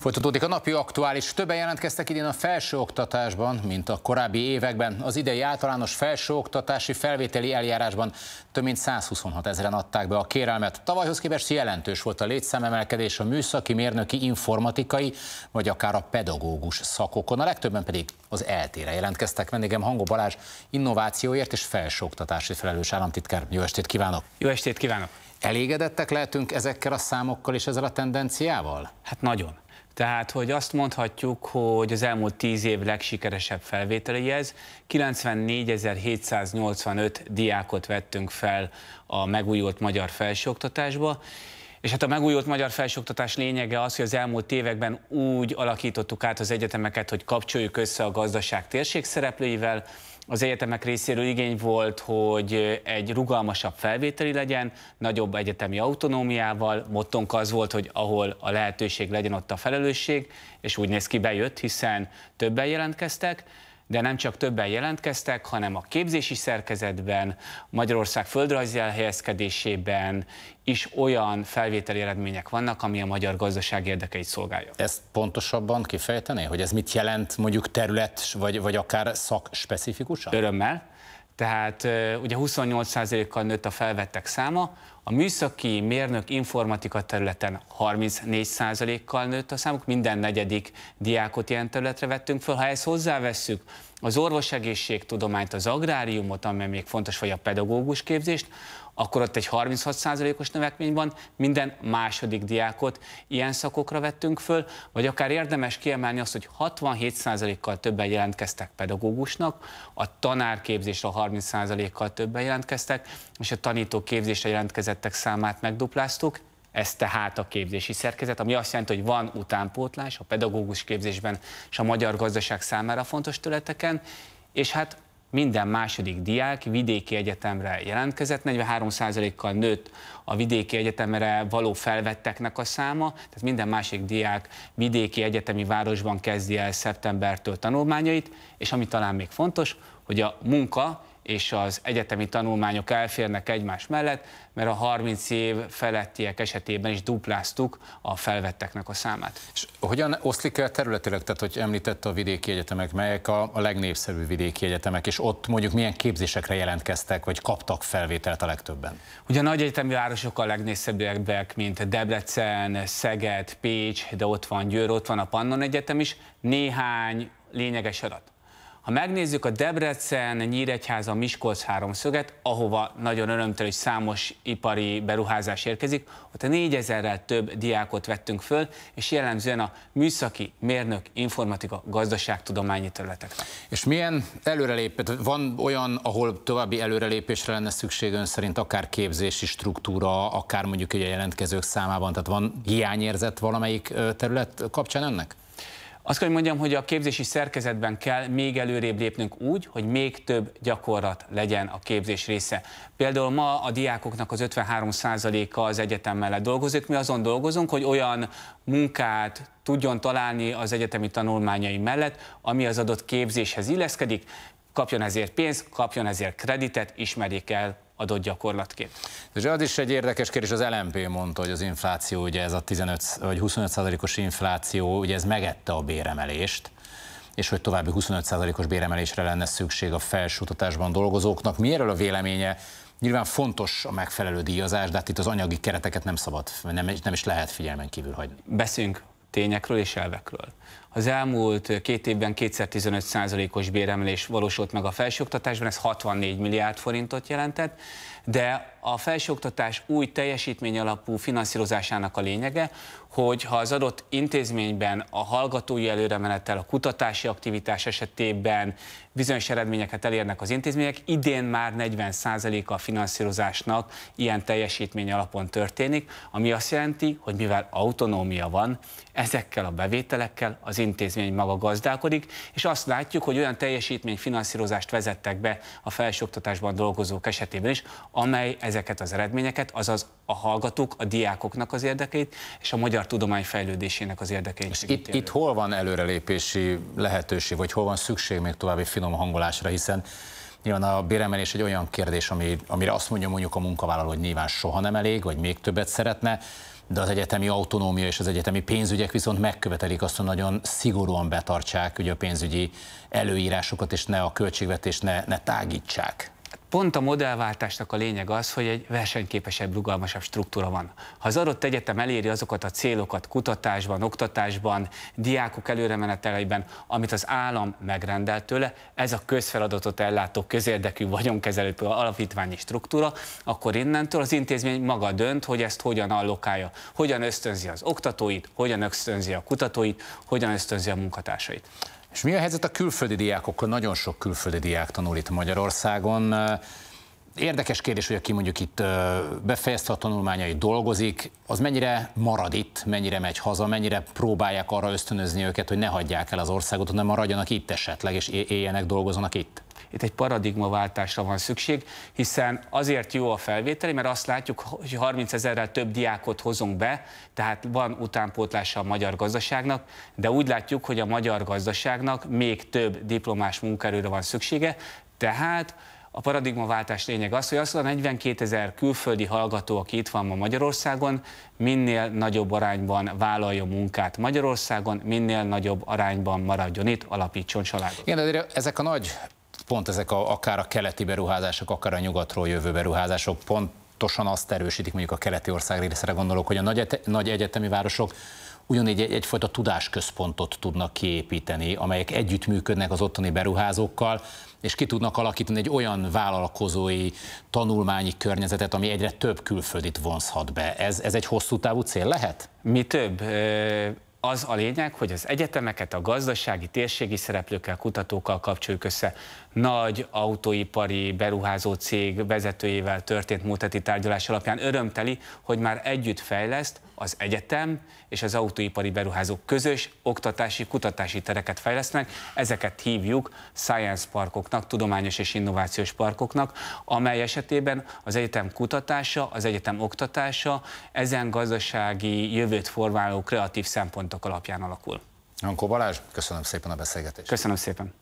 Folytatódik a napi aktuális. Többen jelentkeztek idén a felsőoktatásban, mint a korábbi években. Az idei általános felsőoktatási felvételi eljárásban több mint 126 ezeren adták be a kérelmet. Tavalyhoz képest jelentős volt a létszámemelkedés a műszaki, mérnöki, informatikai, vagy akár a pedagógus szakokon. A legtöbben pedig az eltére jelentkeztek. Vendégem Hangó Balázs, innovációért és felsőoktatási felelős államtitkár. Jó estét kívánok! Jó estét kívánok! Elégedettek lehetünk ezekkel a számokkal és ezzel a tendenciával? Hát nagyon. Tehát, hogy azt mondhatjuk, hogy az elmúlt tíz év legsikeresebb felvételeihez 94.785 diákot vettünk fel a megújult magyar felsőoktatásba, és hát a megújult magyar felsőoktatás lényege az, hogy az elmúlt években úgy alakítottuk át az egyetemeket, hogy kapcsoljuk össze a gazdaság térség szereplőivel, az egyetemek részéről igény volt, hogy egy rugalmasabb felvételi legyen, nagyobb egyetemi autonómiával. Mottonk az volt, hogy ahol a lehetőség legyen, ott a felelősség, és úgy néz ki, bejött, hiszen többen jelentkeztek de nem csak többen jelentkeztek, hanem a képzési szerkezetben, Magyarország földrajzi elhelyezkedésében is olyan felvételi eredmények vannak, ami a magyar gazdaság érdekeit szolgálja. Ezt pontosabban kifejtené, hogy ez mit jelent mondjuk terület, vagy, vagy akár szak specifikusan? Örömmel. Tehát ugye 28%-kal nőtt a felvettek száma, a műszaki, mérnök, informatika területen 34%-kal nőtt a számuk, minden negyedik diákot ilyen területre vettünk föl. Ha ezt hozzávesszük az orvosegészségtudományt, az agráriumot, amely még fontos, vagy a pedagógus képzést, akkor ott egy 36%-os növekmény van, minden második diákot ilyen szakokra vettünk föl, vagy akár érdemes kiemelni azt, hogy 67%-kal többen jelentkeztek pedagógusnak, a tanárképzésre 30%-kal többen jelentkeztek, és a tanítóképzésre jelentkezettek számát megdupláztuk, ez tehát a képzési szerkezet, ami azt jelenti, hogy van utánpótlás a pedagógus képzésben és a magyar gazdaság számára fontos területeken, és hát minden második diák vidéki egyetemre jelentkezett, 43%-kal nőtt a vidéki egyetemre való felvetteknek a száma, tehát minden másik diák vidéki egyetemi városban kezdi el szeptembertől tanulmányait, és ami talán még fontos, hogy a munka és az egyetemi tanulmányok elférnek egymás mellett, mert a 30 év felettiek esetében is dupláztuk a felvetteknek a számát. És hogyan oszlik el területileg, tehát hogy említette a vidéki egyetemek, melyek a, a legnépszerűbb vidéki egyetemek, és ott mondjuk milyen képzésekre jelentkeztek, vagy kaptak felvételt a legtöbben? Ugye a nagy egyetemi városok a legnépszerűbbek, mint Debrecen, Szeged, Pécs, de ott van Győr, ott van a Pannon Egyetem is. Néhány lényeges adat. Ha megnézzük a Debrecen, Nyíregyháza, Miskolc háromszöget, ahova nagyon örömtől és számos ipari beruházás érkezik, ott a 4000-rel több diákot vettünk föl, és jellemzően a műszaki, mérnök, informatika, gazdaságtudományi területekre. És milyen előrelépés, van olyan, ahol további előrelépésre lenne szükség ön szerint, akár képzési struktúra, akár mondjuk egy jelentkezők számában, tehát van hiányérzet valamelyik terület kapcsán ennek? Azt kell, hogy mondjam, hogy a képzési szerkezetben kell még előrébb lépnünk úgy, hogy még több gyakorlat legyen a képzés része. Például ma a diákoknak az 53%-a az egyetem mellett dolgozik. Mi azon dolgozunk, hogy olyan munkát tudjon találni az egyetemi tanulmányai mellett, ami az adott képzéshez illeszkedik, kapjon ezért pénzt, kapjon ezért kreditet, ismerjék el adott gyakorlatként. És az is egy érdekes kérdés, az LMP mondta, hogy az infláció, ugye ez a 15 vagy 25 százalékos infláció, ugye ez megette a béremelést, és hogy további 25 százalékos béremelésre lenne szükség a felsőoktatásban dolgozóknak. Mi erről a véleménye? Nyilván fontos a megfelelő díjazás, de hát itt az anyagi kereteket nem szabad, nem, nem is lehet figyelmen kívül hagyni. Beszünk tényekről és elvekről. Az elmúlt két évben kétszer 15 százalékos béremelés valósult meg a felsőoktatásban, ez 64 milliárd forintot jelentett, de a felsőoktatás új teljesítmény alapú finanszírozásának a lényege, hogy ha az adott intézményben a hallgatói előremenettel, a kutatási aktivitás esetében bizonyos eredményeket elérnek az intézmények, idén már 40%-a a finanszírozásnak ilyen teljesítmény alapon történik, ami azt jelenti, hogy mivel autonómia van, ezekkel a bevételekkel az intézmény maga gazdálkodik, és azt látjuk, hogy olyan teljesítmény finanszírozást vezettek be a felsőoktatásban dolgozók esetében is, amely ezeket az eredményeket, azaz a hallgatók, a diákoknak az érdekeit és a magyar tudomány fejlődésének az érdekeit. És itt, itt hol van előrelépési lehetőség, vagy hol van szükség még további finom hangolásra, hiszen Nyilván a béremelés egy olyan kérdés, ami, amire azt mondja mondjuk a munkavállaló, hogy nyilván soha nem elég, vagy még többet szeretne. De az egyetemi autonómia és az egyetemi pénzügyek viszont megkövetelik azt, hogy nagyon szigorúan betartsák ugye a pénzügyi előírásokat, és ne a költségvetést ne, ne tágítsák. Pont a modellváltásnak a lényeg az, hogy egy versenyképesebb, rugalmasabb struktúra van. Ha az adott egyetem eléri azokat a célokat kutatásban, oktatásban, diákok előremeneteleiben, amit az állam megrendelt tőle, ez a közfeladatot ellátó közérdekű vagyonkezelő alapítványi struktúra, akkor innentől az intézmény maga dönt, hogy ezt hogyan allokálja, hogyan ösztönzi az oktatóit, hogyan ösztönzi a kutatóit, hogyan ösztönzi a munkatársait. És mi a helyzet a külföldi diákokkal? Nagyon sok külföldi diák tanul itt Magyarországon. Érdekes kérdés, hogy aki mondjuk itt befejezte a tanulmányait, dolgozik, az mennyire marad itt, mennyire megy haza, mennyire próbálják arra ösztönözni őket, hogy ne hagyják el az országot, hanem maradjanak itt esetleg, és éljenek, dolgozzanak itt? Itt egy paradigmaváltásra van szükség, hiszen azért jó a felvételi, mert azt látjuk, hogy 30 ezerrel több diákot hozunk be, tehát van utánpótlása a magyar gazdaságnak, de úgy látjuk, hogy a magyar gazdaságnak még több diplomás munkaerőre van szüksége, tehát a paradigmaváltás lényeg az, hogy az a 42 ezer külföldi hallgató, aki itt van ma Magyarországon, minél nagyobb arányban vállalja munkát Magyarországon, minél nagyobb arányban maradjon itt, alapítson családot. Igen, de ezek a nagy pont ezek a, akár a keleti beruházások, akár a nyugatról jövő beruházások pontosan azt erősítik, mondjuk a keleti ország részre gondolok, hogy a nagy, nagy egyetemi városok ugyanígy egy, egyfajta tudásközpontot tudnak kiépíteni, amelyek együttműködnek az ottani beruházókkal, és ki tudnak alakítani egy olyan vállalkozói tanulmányi környezetet, ami egyre több külföldit vonzhat be. Ez, ez egy hosszú távú cél lehet? Mi több, az a lényeg, hogy az egyetemeket a gazdasági, térségi szereplőkkel, kutatókkal kapcsoljuk össze. Nagy autóipari beruházó cég vezetőjével történt múlt heti tárgyalás alapján örömteli, hogy már együtt fejleszt az egyetem és az autóipari beruházók közös oktatási, kutatási tereket fejlesztnek. Ezeket hívjuk science parkoknak, tudományos és innovációs parkoknak, amely esetében az egyetem kutatása, az egyetem oktatása ezen gazdasági jövőt formáló kreatív szempontok alapján alakul. Ankó Balázs, köszönöm szépen a beszélgetést. Köszönöm szépen.